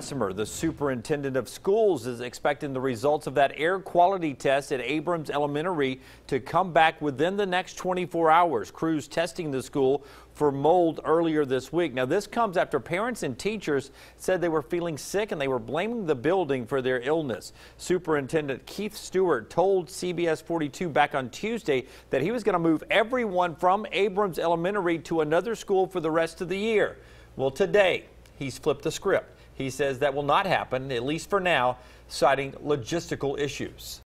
Bessemer, the superintendent of schools, is expecting the results of that air quality test at Abrams Elementary to come back within the next 24 hours. Crews testing the school for mold earlier this week. Now, this comes after parents and teachers said they were feeling sick and they were blaming the building for their illness. Superintendent Keith Stewart told CBS 42 back on Tuesday that he was going to move everyone from Abrams Elementary to another school for the rest of the year. Well, today, he's flipped the script. He says that will not happen, at least for now, citing logistical issues.